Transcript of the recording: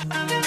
I'm